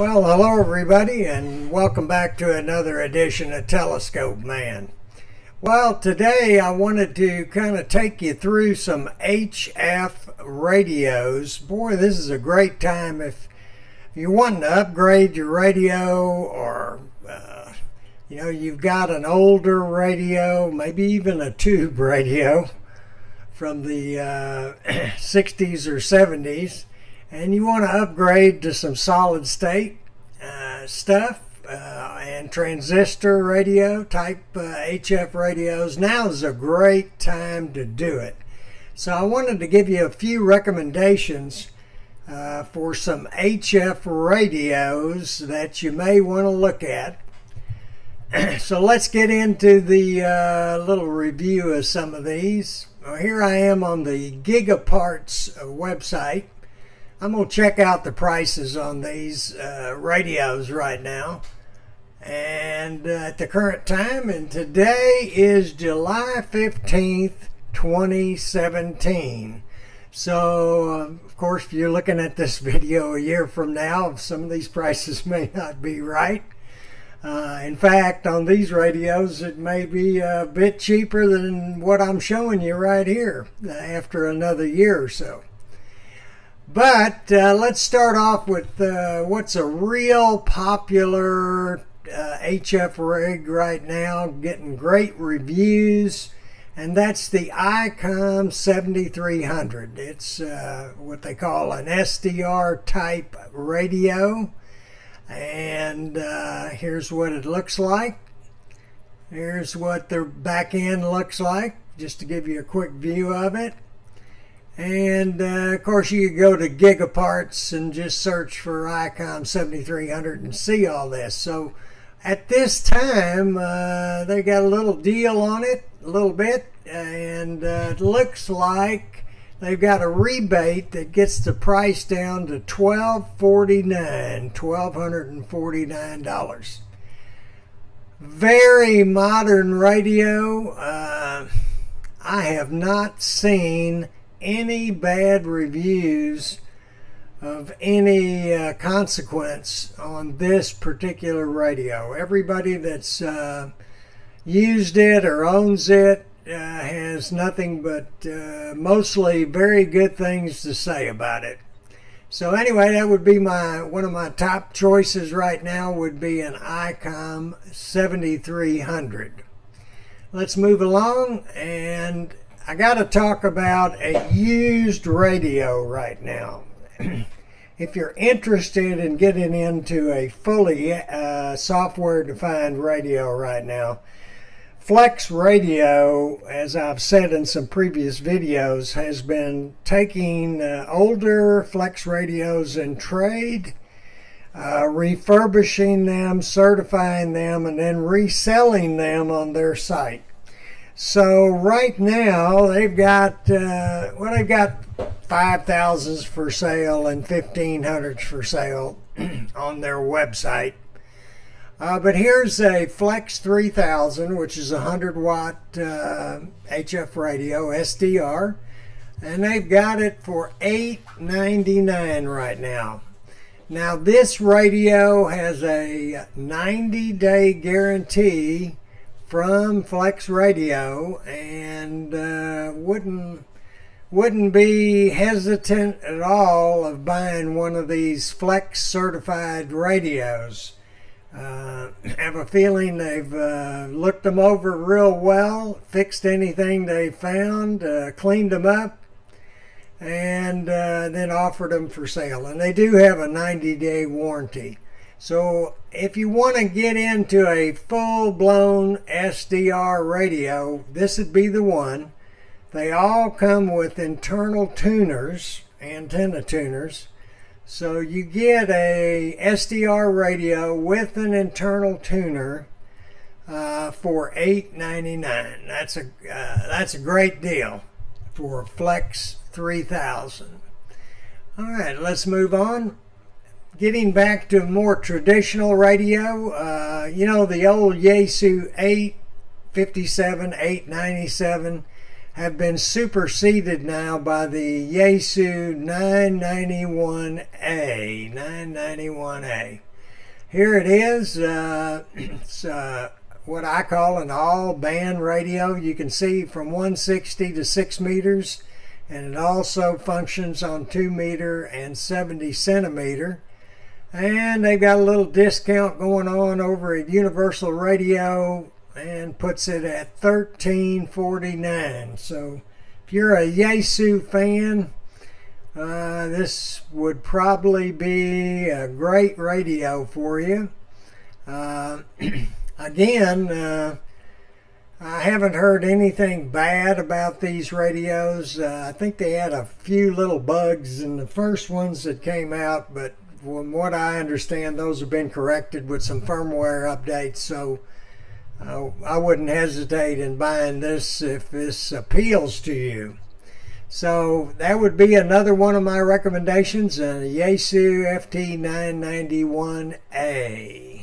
Well, hello everybody, and welcome back to another edition of Telescope Man. Well, today I wanted to kind of take you through some HF radios. Boy, this is a great time if you're wanting to upgrade your radio or uh, you know you've got an older radio, maybe even a tube radio from the uh, 60s or 70s and you want to upgrade to some solid state uh, stuff uh, and transistor radio type uh, HF radios, now is a great time to do it. So I wanted to give you a few recommendations uh, for some HF radios that you may want to look at. so let's get into the uh, little review of some of these. Well, here I am on the Gigaparts uh, website. I'm going to check out the prices on these uh, radios right now. And uh, at the current time, and today is July 15th, 2017. So, uh, of course, if you're looking at this video a year from now, some of these prices may not be right. Uh, in fact, on these radios, it may be a bit cheaper than what I'm showing you right here after another year or so. But uh, let's start off with uh, what's a real popular uh, HF rig right now, getting great reviews, and that's the ICOM 7300. It's uh, what they call an SDR type radio, and uh, here's what it looks like. Here's what the back end looks like, just to give you a quick view of it. And uh, of course, you could go to Gigaparts and just search for ICOM 7300 and see all this. So at this time, uh, they got a little deal on it, a little bit, and uh, it looks like they've got a rebate that gets the price down to $1249, $1,249. Very modern radio. Uh, I have not seen any bad reviews of any uh, consequence on this particular radio. Everybody that's uh, used it or owns it uh, has nothing but uh, mostly very good things to say about it. So anyway, that would be my one of my top choices right now would be an ICOM 7300. Let's move along and I got to talk about a used radio right now. if you're interested in getting into a fully uh, software defined radio right now, Flex Radio, as I've said in some previous videos, has been taking uh, older Flex radios in trade, uh, refurbishing them, certifying them, and then reselling them on their site. So right now they've got uh, well they've got five thousands for sale and fifteen hundreds for sale on their website. Uh, but here's a Flex 3000, which is a 100 watt uh, HF radio SDR, and they've got it for $8.99 right now. Now this radio has a 90 day guarantee from Flex Radio and uh, wouldn't wouldn't be hesitant at all of buying one of these Flex certified radios. Uh, have a feeling they've uh, looked them over real well, fixed anything they found, uh, cleaned them up, and uh, then offered them for sale. And they do have a 90 day warranty. So if you want to get into a full-blown SDR radio, this would be the one. They all come with internal tuners, antenna tuners. So you get a SDR radio with an internal tuner uh, for $8.99. That's a uh, that's a great deal for Flex 3000. All right, let's move on getting back to more traditional radio, uh, you know, the old Yaesu 857, 897 have been superseded now by the Yaesu 991A. 991A. here it is. Uh, it's uh, what I call an all band radio. You can see from 160 to 6 meters, and it also functions on 2 meter and 70 centimeter. And they've got a little discount going on over at Universal Radio and puts it at 1349 so if you're a Yaesu fan uh, this would probably be a great radio for you. Uh, again uh, I haven't heard anything bad about these radios. Uh, I think they had a few little bugs in the first ones that came out but from what I understand those have been corrected with some firmware updates so uh, I wouldn't hesitate in buying this if this appeals to you. So that would be another one of my recommendations, a Yaesu FT991A.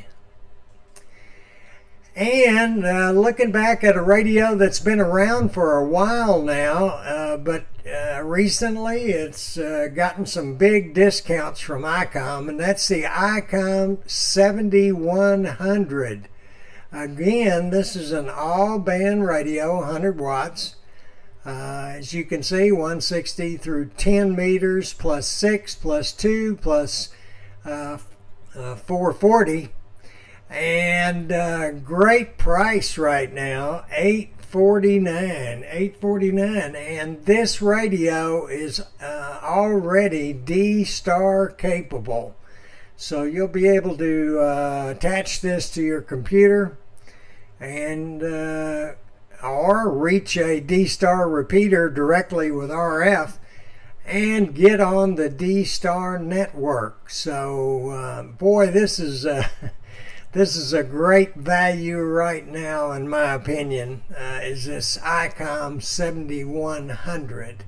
And uh, looking back at a radio that's been around for a while now, uh, but uh, recently it's uh, gotten some big discounts from ICOM, and that's the ICOM 7100. Again, this is an all band radio, 100 watts. Uh, as you can see, 160 through 10 meters plus 6 plus 2 plus, uh, uh, 440. And uh, great price right now, 849 849 and this radio is uh, already D-Star capable. So you'll be able to uh, attach this to your computer and uh, or reach a D-Star repeater directly with RF and get on the D-Star network. So uh, boy, this is a, this is a great value right now, in my opinion. Uh, is this ICOM 7100?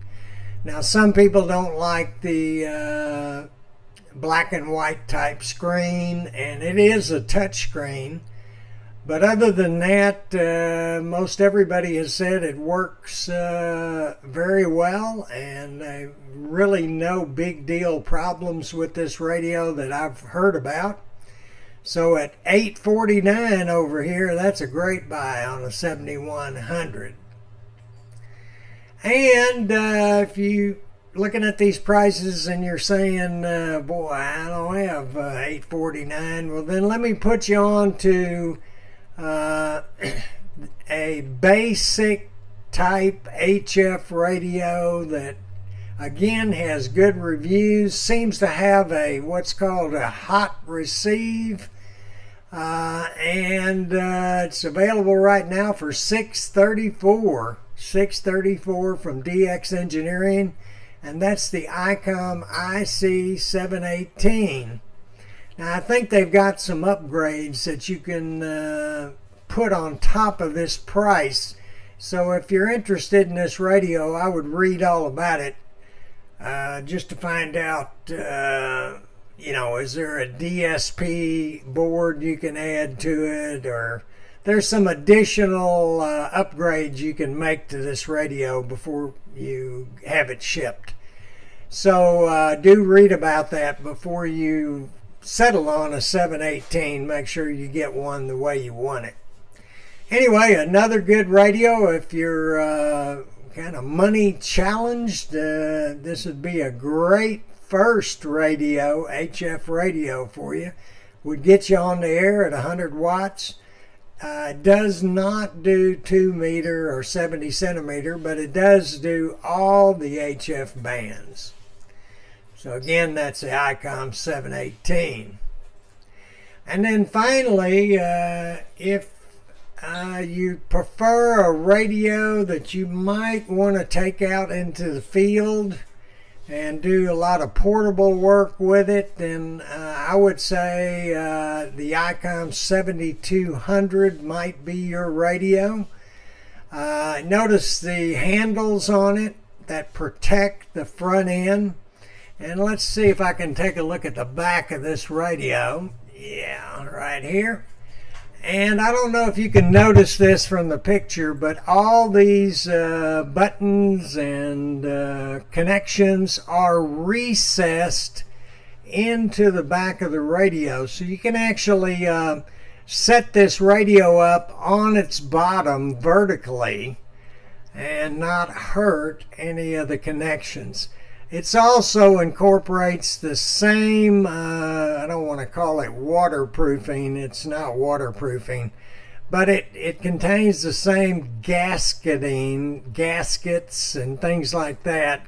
Now, some people don't like the uh, black and white type screen, and it is a touch screen. But other than that, uh, most everybody has said it works uh, very well, and uh, really no big deal problems with this radio that I've heard about. So at 849 over here, that's a great buy on a 7100. And uh, if you looking at these prices and you're saying, uh, boy, I don't have uh, 849. Well, then let me put you on to uh, a basic type HF radio that again has good reviews, seems to have a what's called a hot receive. Uh, and uh, it's available right now for 634 634 from DX Engineering and that's the ICOM IC718. Now I think they've got some upgrades that you can uh, put on top of this price. So if you're interested in this radio, I would read all about it uh, just to find out, uh, you know, is there a DSP board you can add to it or there's some additional uh, upgrades you can make to this radio before you have it shipped. So uh, do read about that before you settle on a 718. Make sure you get one the way you want it. Anyway, another good radio if you're uh, kind of money challenged. Uh, this would be a great first radio, HF radio for you. Would get you on the air at 100 watts uh, does not do 2 meter or 70 centimeter, but it does do all the HF bands. So again, that's the ICOM 718. And then finally, uh, if uh, you prefer a radio that you might want to take out into the field and do a lot of portable work with it, then uh, I would say uh, the ICOM 7200 might be your radio. Uh, notice the handles on it that protect the front end. And let's see if I can take a look at the back of this radio. Yeah, right here. And I don't know if you can notice this from the picture, but all these uh, buttons and uh, connections are recessed into the back of the radio so you can actually uh, set this radio up on its bottom vertically and not hurt any of the connections. It also incorporates the same, uh, I don't want to call it waterproofing, it's not waterproofing, but it, it contains the same gasketing, gaskets and things like that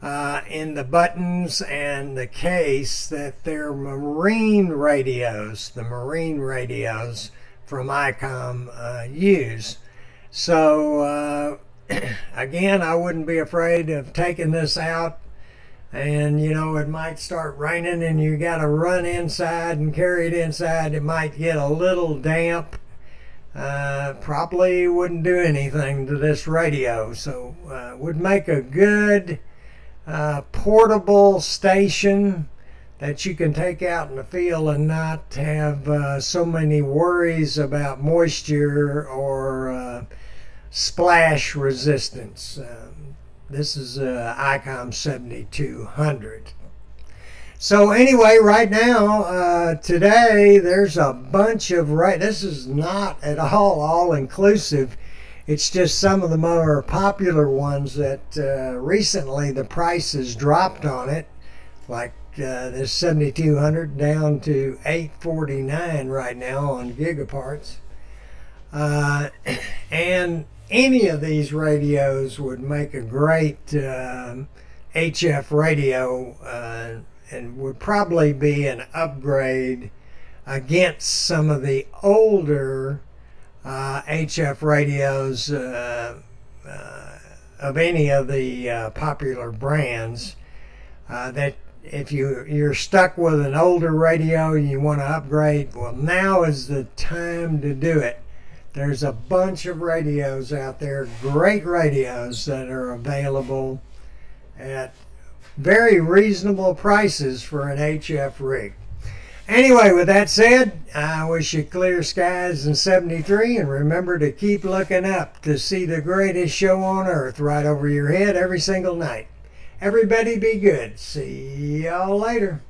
uh, in the buttons and the case that they're marine radios, the marine radios from ICOM uh, use. So uh, again, I wouldn't be afraid of taking this out and you know it might start raining and you got to run inside and carry it inside. It might get a little damp. Uh, probably wouldn't do anything to this radio. So uh, would make a good uh, portable station that you can take out in the field and not have uh, so many worries about moisture or uh, splash resistance. This is uh, ICOM 7200. So anyway, right now, uh, today, there's a bunch of, right, this is not at all all-inclusive. It's just some of the more popular ones that uh, recently the prices dropped on it, like uh, this 7200 down to 849 right now on Gigaparts. Uh, and any of these radios would make a great um, HF radio uh, and would probably be an upgrade against some of the older uh, HF radios uh, uh, of any of the uh, popular brands uh, that if you you're stuck with an older radio and you want to upgrade well now is the time to do it there's a bunch of radios out there great radios that are available at very reasonable prices for an HF rig Anyway, with that said, I wish you clear skies in 73 and remember to keep looking up to see the greatest show on earth right over your head every single night. Everybody be good. See y'all later.